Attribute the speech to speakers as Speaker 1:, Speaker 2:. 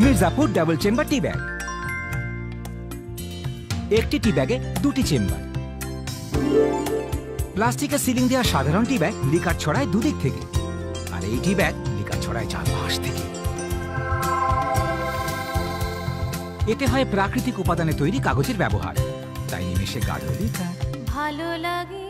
Speaker 1: Mirzapur double chamber tea bag. একটি tea ব্যাগে দুটি চেম্বার। প্লাস্টিকের সিলিং দেওয়া সাধারণ টি ব্যাগ লিকার ছড়ায় দুদিক থেকে। আর এই টি ব্যাগ লিকার ছড়ায় চার পাশ থেকে। এতে হয় প্রাকৃতিক উপাদানে তৈরি কাগজের ব্যবহার। তাই নিমেষে গাঢ়
Speaker 2: ভালো লাগে